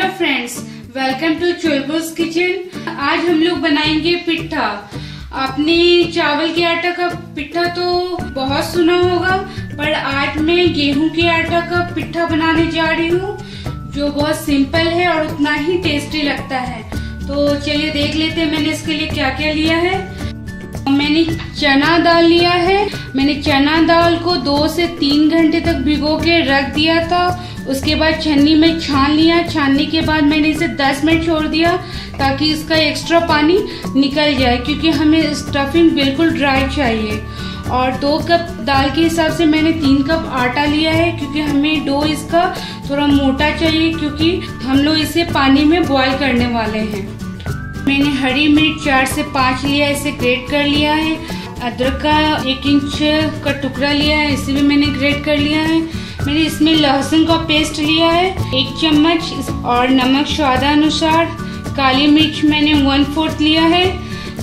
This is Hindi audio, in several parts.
Hello friends welcome to Chulbus kitchen आज हम लोग बनाएँगे पिट्ठा। आपने चावल के आटा का पिट्ठा तो बहुत सुना होगा, पर आज मैं गेहूँ के आटा का पिट्ठा बनाने जा रही हूँ, जो बहुत सिंपल है और उतना ही टेस्टी लगता है। तो चलिए देख लेते हैं मैंने इसके लिए क्या क्या लिया है। मैंने चना दाल लिया है। मैंने चना दाल को दो से तीन घंटे तक भिगो के रख दिया था। उसके बाद छन्नी में छान लिया, छानने के बाद मैंने इसे 10 मिनट छोड़ दिया ताकि इसका एक्स्ट्रा पानी निकल जाए, क्योंकि हमें स्टफिंग बिल्कुल ड्राई चाहिए। और दो कप दाल के हिसाब से मैंने तीन कप आटा लिया है, क्योंकि हमें डो इसका थोड़ा मोटा चाहिए, क्योंकि हम लोग इसे पानी में बॉईल करने वाले हैं। मैंने हरी मिर्च चार से पाँच लिया, इसे ग्रेट कर लिया है। अदरक का एक इंच का टुकड़ा लिया है, इसे भी मैंने ग्रेट कर लिया है। मैंने इसमें लहसुन का पेस्ट लिया है, एक चम्मच और नमक स्वादानुसार। काली मिर्च मैंने वन फोर्थ लिया है,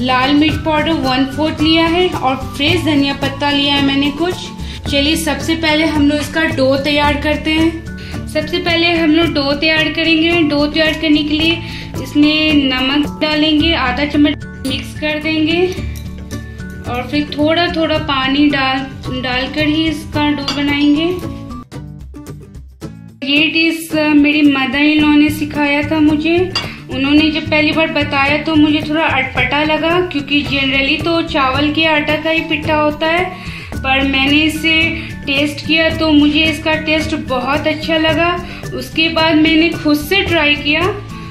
लाल मिर्च पाउडर वन फोर्थ लिया है और फ्रेश धनिया पत्ता लिया है मैंने कुछ। चलिए सबसे पहले हम लोग इसका डो तैयार करते हैं। सबसे पहले हम लोग डो तैयार करेंगे। डो तैयार करने के लिए इसमें नमक डालेंगे, आधा चम्मच मिक्स कर देंगे। और फिर थोड़ा थोड़ा पानी डाल, डालकर ही इसका डो बनाएँगे। ये डिश मेरी मदर इन लॉ ने सिखाया था मुझे। उन्होंने जब पहली बार बताया तो मुझे थोड़ा अटपटा लगा, क्योंकि जनरली तो चावल के आटा का ही पिट्ठा होता है। पर मैंने इसे टेस्ट किया तो मुझे इसका टेस्ट बहुत अच्छा लगा। उसके बाद मैंने खुद से ट्राई किया।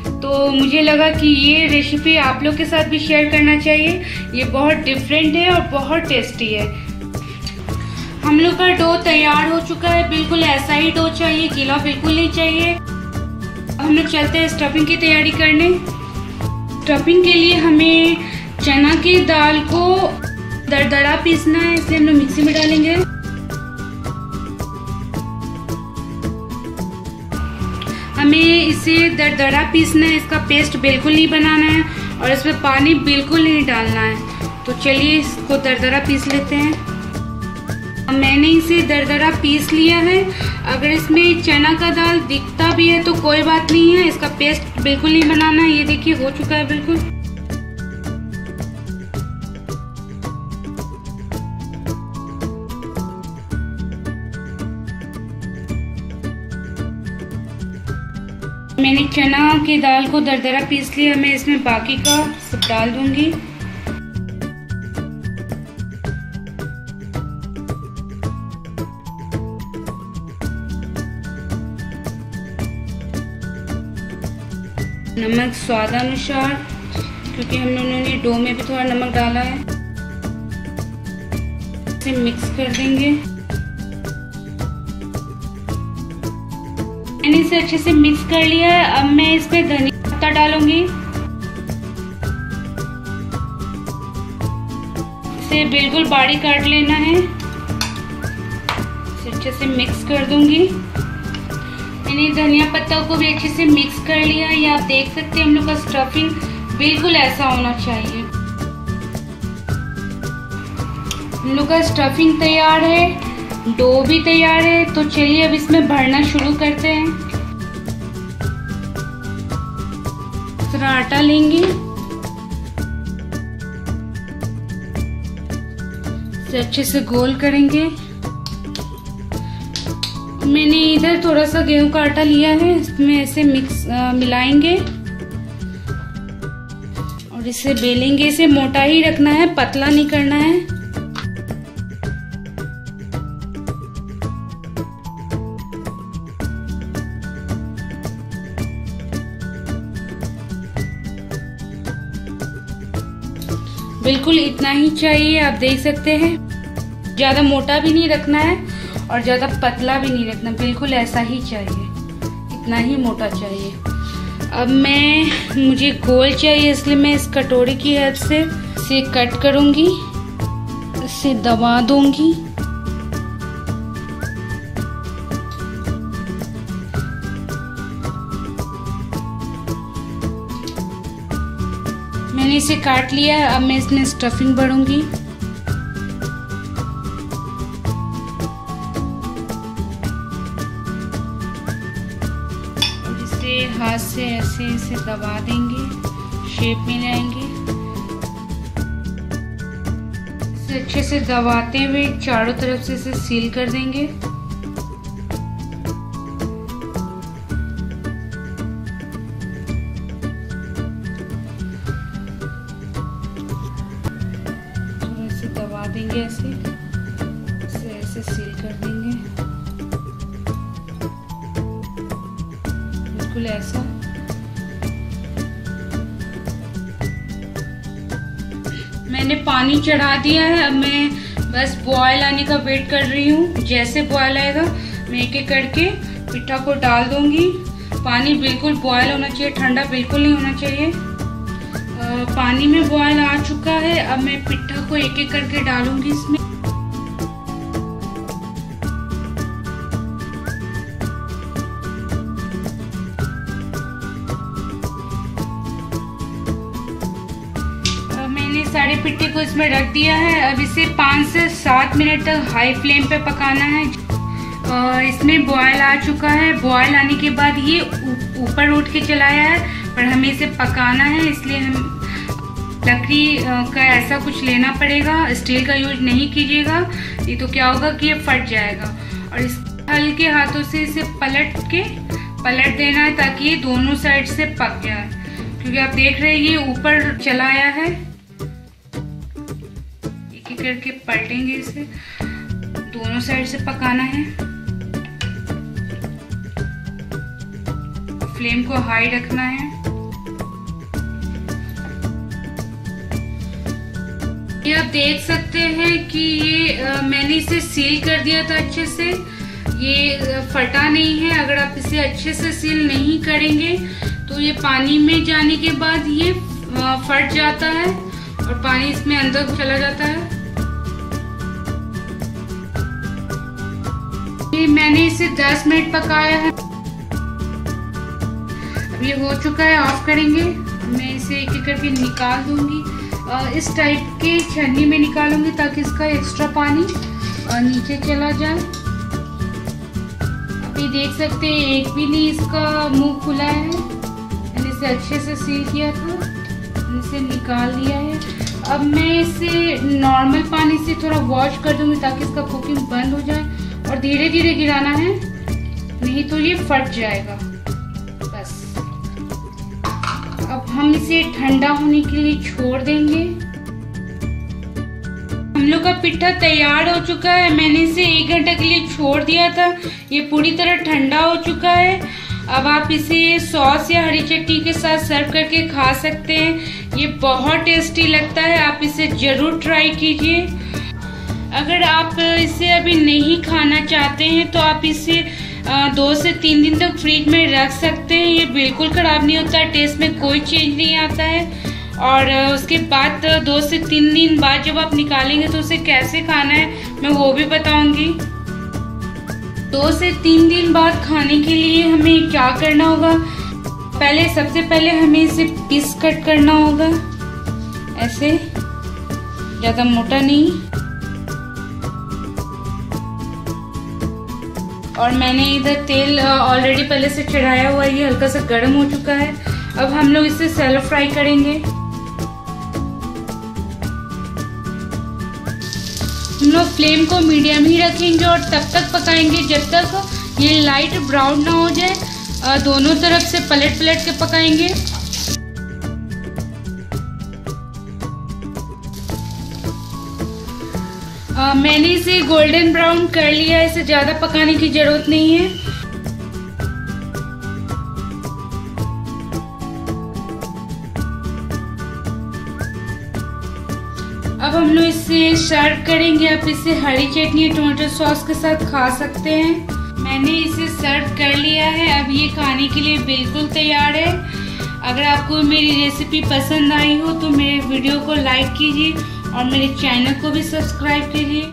तो मुझे लगा कि ये रेसिपी आप लोग के साथ भी शेयर करना चाहिए। ये बहुत डिफरेंट है और बहुत टेस्टी है। हम लोग का डो तैयार हो चुका है। बिल्कुल ऐसा ही डो चाहिए, गीला बिल्कुल नहीं चाहिए। हम लोग चलते हैं स्टफिंग की तैयारी करने। स्टफिंग के लिए हमें चना की दाल को दरदरा पीसना है, इसे हम लोग मिक्सी में डालेंगे। हमें इसे दरदरा पीसना है, इसका पेस्ट बिल्कुल नहीं बनाना है और इसमें पानी बिल्कुल नहीं डालना है। तो चलिए इसको दरदरा पीस लेते हैं। मैंने इसे दरदरा पीस लिया है। अगर इसमें चना का दाल दिखता भी है तो कोई बात नहीं है, इसका पेस्ट बिल्कुल नहीं बनाना है। ये देखिए हो चुका है बिल्कुल। मैंने चना की दाल को दरदरा पीस लिया, मैं इसमें बाकी का सब डाल दूँगी। नमक स्वादानुसार क्योंकि हम लोगों ने डो में भी थोड़ा नमक डाला है। इसे मिक्स कर देंगे। मैंने इसे अच्छे से मिक्स कर लिया है। अब मैं इस पे धनिया पत्ता डालूँगी। इसे बिल्कुल बारीक काट लेना है। इसे अच्छे से मिक्स कर दूँगी। मैंने धनिया पत्ता को भी अच्छे से मिक्स कर लिया ये आप देख सकते हैं, हम लोग का स्टफिंग बिल्कुल ऐसा होना चाहिए। हम लोग का स्टफिंग तैयार है। डो भी तैयार है तो चलिए अब इसमें भरना शुरू करते हैं। थोड़ा आटा लेंगे। इसे अच्छे से गोल करेंगे। मैंने इधर थोड़ा सा गेहूँ का आटा लिया है इसमें ऐसे मिक्स आ, मिलाएँगे। और इसे बेलेंगे इसे मोटा ही रखना है पतला नहीं करना है। बिल्कुल इतना ही चाहिए, आप देख सकते हैं। ज़्यादा मोटा भी नहीं रखना है और ज़्यादा पतला भी नहीं रखना, बिल्कुल ऐसा ही चाहिए। इतना ही मोटा चाहिए। अब मैं, मुझे गोल चाहिए, इसलिए मैं इस कटोरी की हेल्प से, इसे कट करूँगी, इसे दबा दूँगी। मैंने इसे काट लिया अब मैं इसमें स्टफिंग भरूँगी। इसे हाथ से ऐसे इसे दबा देंगे शेप में लाएँगे। इसे अच्छे से दबाते हुए चारों तरफ़ से इसे सील कर देंगे। बिल्कुल ऐसा मैंने पानी चढ़ा दिया है अब मैं बस बॉयल आने का वेट कर रही हूँ। जैसे बॉयल आएगा मैं एक एक करके पिट्ठा को डाल दूँगी। पानी बिल्कुल बॉयल होना चाहिए ठंडा बिल्कुल नहीं होना चाहिए। आ, पानी में बॉयल आ चुका है अब मैं पिट्ठा को एक एक करके डालूँगी इसमें। सारे पिट्टी को इसमें रख दिया है। अब इसे पाँच से सात मिनट तक हाई फ्लेम पे पकाना है। और इसमें बॉयल आ चुका है। बॉयल आने के बाद ये ऊपर उठ के चलाया है पर हमें इसे पकाना है, इसलिए हम लकड़ी का ऐसा कुछ लेना पड़ेगा। स्टील का यूज़ नहीं कीजिएगा। ये तो क्या होगा कि ये फट जाएगा। और इस हल्के हाथों से इसे पलट के, पलट देना है ताकि ये दोनों साइड से पक जाए। क्योंकि आप देख रहे हैं, ये ऊपर चलाया है। करके पलटेंगे इसे। दोनों साइड से पकाना है। फ्लेम को हाई रखना है। ये आप देख सकते हैं कि ये मैंने इसे सील कर दिया था अच्छे से। ये फटा नहीं है। अगर आप इसे अच्छे से सील नहीं करेंगे तो ये पानी में जाने के बाद ये फट जाता है और पानी इसमें अंदर चला जाता है। ये मैंने इसे 10 मिनट पकाया है। अब ये हो चुका है ऑफ़ करेंगे। मैं इसे एक एक करके निकाल दूँगी। इस टाइप के छन्नी में निकालूँगी ताकि इसका एक्स्ट्रा पानी नीचे चला जाए। अभी देख सकते हैं, एक भी नहीं इसका मुँह खुला है। मैंने इसे अच्छे से सील किया था। इसे निकाल लिया है। अब मैं इसे नॉर्मल पानी से थोड़ा वॉश कर दूँगी ताकि इसका कुकिंग बंद हो जाए। और धीरे धीरे गिराना है, नहीं तो ये फट जाएगा। बस। अब हम इसे ठंडा होने के लिए छोड़ देंगे। हम लोग का पिट्ठा तैयार हो चुका है। मैंने इसे एक घंटे के लिए छोड़ दिया था। ये पूरी तरह ठंडा हो चुका है। अब आप इसे सॉस या हरी चटनी के साथ सर्व करके खा सकते हैं। ये बहुत टेस्टी लगता है। आप इसे ज़रूर ट्राई कीजिए। अगर आप इसे अभी नहीं खाना चाहते हैं तो आप इसे दो से तीन दिन तक फ्रिज में रख सकते हैं। ये बिल्कुल ख़राब नहीं होता टेस्ट में कोई चेंज नहीं आता है। और उसके बाद दो से तीन दिन बाद जब आप निकालेंगे तो उसे कैसे खाना है, मैं वो भी बताऊँगी। दो से तीन दिन बाद खाने के लिए हमें क्या करना होगा? पहले, सबसे पहले हमें इसे पीस कट करना होगा। ऐसे, ज़्यादा मोटा नहीं। और मैंने इधर तेल ऑलरेडी पहले से चढ़ाया हुआ है, ये हल्का सा गर्म हो चुका है। अब हम लोग इसे सेलो फ्राई करेंगे। हम लोग फ्लेम को मीडियम ही रखेंगे और तब तक पकाएँगे। जब तक ये लाइट ब्राउन ना हो जाए दोनों तरफ़ से पलट पलट के पकाएँगे। आ, मैंने इसे गोल्डन ब्राउन कर लिया इसे ज़्यादा पकाने की ज़रूरत नहीं है। अब हम लोग इसे सर्व करेंगे। आप इसे हरी चटनी टमाटर सॉस के साथ खा सकते हैं। मैंने इसे सर्व कर लिया है। अब ये खाने के लिए बिल्कुल तैयार है। अगर आपको मेरी रेसिपी पसंद आई हो तो मेरे वीडियो को लाइक कीजिए। और मेरे चैनल को भी सब्सक्राइब कीजिए।